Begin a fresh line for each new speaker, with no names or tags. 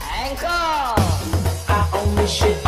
Ankle.
I only shit